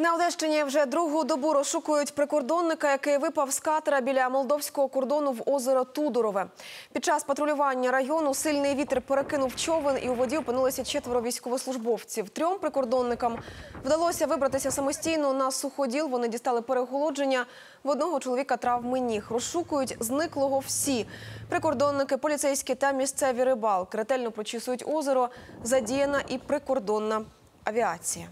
На Одещині вже другу добу розшукують прикордонника, який випав з катера біля молдовського кордону в озеро Тудорове. Під час патрулювання району сильний вітер перекинув човен і у воді опинилися четверо військовослужбовців. Трьом прикордонникам вдалося вибратися самостійно на суходіл. Вони дістали переголодження. В одного чоловіка травми ніг. Розшукують зниклого всі. Прикордонники, поліцейські та місцеві рибалки ретельно прочісують озеро. Задіяна і прикордонна авіація.